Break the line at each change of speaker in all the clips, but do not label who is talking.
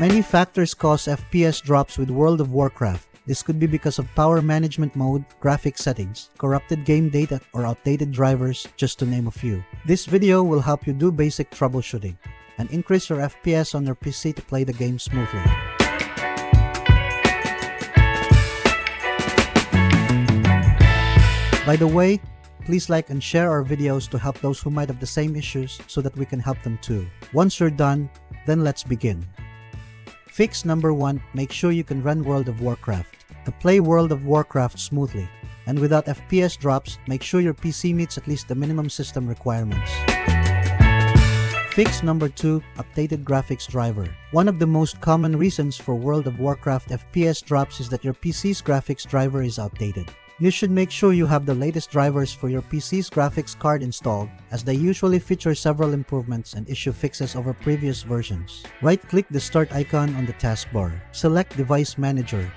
Many factors cause FPS drops with World of Warcraft. This could be because of power management mode, graphic settings, corrupted game data, or outdated drivers, just to name a few. This video will help you do basic troubleshooting and increase your FPS on your PC to play the game smoothly. By the way, please like and share our videos to help those who might have the same issues so that we can help them too. Once you're done, then let's begin. Fix number 1, make sure you can run World of Warcraft. To play World of Warcraft smoothly and without FPS drops, make sure your PC meets at least the minimum system requirements. Fix number 2, updated graphics driver. One of the most common reasons for World of Warcraft FPS drops is that your PC's graphics driver is outdated. You should make sure you have the latest drivers for your PC's graphics card installed as they usually feature several improvements and issue fixes over previous versions. Right-click the start icon on the taskbar. Select Device Manager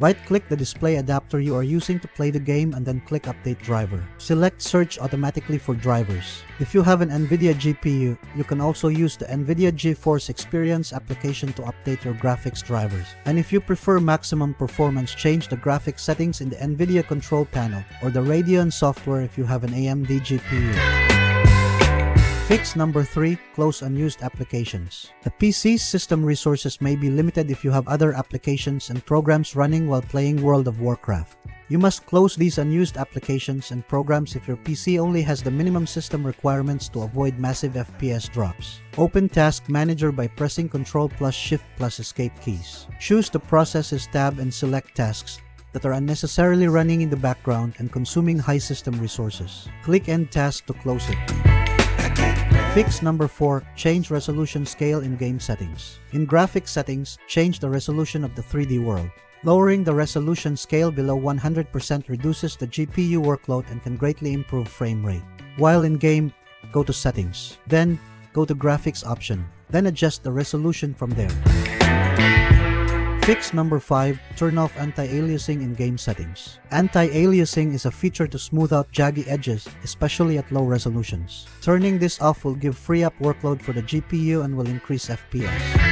Right-click the display adapter you are using to play the game and then click Update Driver. Select Search automatically for drivers. If you have an NVIDIA GPU, you can also use the NVIDIA GeForce Experience application to update your graphics drivers. And if you prefer maximum performance, change the graphics settings in the NVIDIA control panel or the Radeon software if you have an AMD GPU. Fix number 3. Close unused applications. The PC's system resources may be limited if you have other applications and programs running while playing World of Warcraft. You must close these unused applications and programs if your PC only has the minimum system requirements to avoid massive FPS drops. Open Task Manager by pressing Ctrl plus Shift plus Escape keys. Choose the Processes tab and select tasks that are unnecessarily running in the background and consuming high system resources. Click End Task to close it. Fix number 4. Change resolution scale in game settings. In graphics settings, change the resolution of the 3D world. Lowering the resolution scale below 100% reduces the GPU workload and can greatly improve frame rate. While in game, go to settings. Then, go to graphics option. Then adjust the resolution from there. Fix number 5. Turn off anti-aliasing in game settings. Anti-aliasing is a feature to smooth out jaggy edges, especially at low resolutions. Turning this off will give free up workload for the GPU and will increase FPS.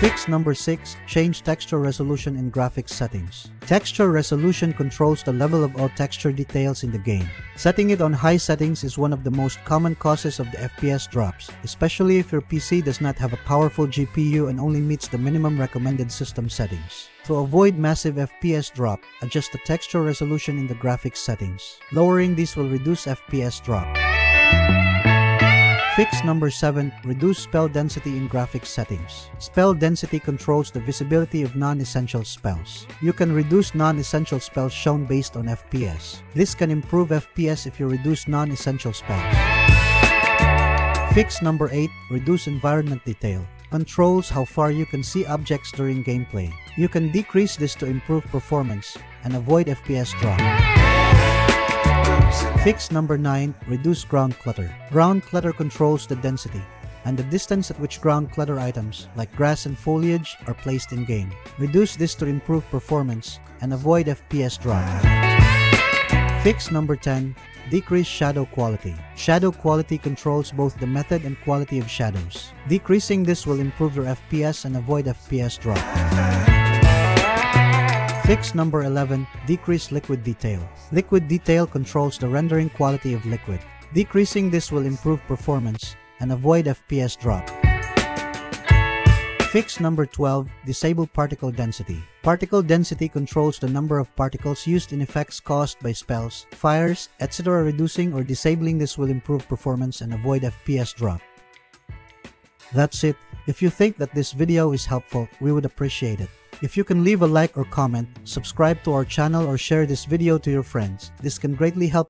Fix number 6. Change texture resolution in graphics settings. Texture resolution controls the level of all texture details in the game. Setting it on high settings is one of the most common causes of the FPS drops, especially if your PC does not have a powerful GPU and only meets the minimum recommended system settings. To avoid massive FPS drop, adjust the texture resolution in the graphics settings. Lowering these will reduce FPS drop. Fix number 7. Reduce spell density in graphics settings. Spell density controls the visibility of non-essential spells. You can reduce non-essential spells shown based on FPS. This can improve FPS if you reduce non-essential spells. Fix number 8. Reduce environment detail. Controls how far you can see objects during gameplay. You can decrease this to improve performance and avoid FPS drop. Fix number 9. Reduce ground clutter. Ground clutter controls the density and the distance at which ground clutter items, like grass and foliage, are placed in-game. Reduce this to improve performance and avoid FPS drop. Fix number 10. Decrease shadow quality. Shadow quality controls both the method and quality of shadows. Decreasing this will improve your FPS and avoid FPS drop. Fix number 11. Decrease liquid detail. Liquid detail controls the rendering quality of liquid. Decreasing this will improve performance and avoid FPS drop. Fix number 12. Disable particle density. Particle density controls the number of particles used in effects caused by spells, fires, etc. Reducing or disabling this will improve performance and avoid FPS drop. That's it. If you think that this video is helpful, we would appreciate it. If you can leave a like or comment, subscribe to our channel or share this video to your friends. This can greatly help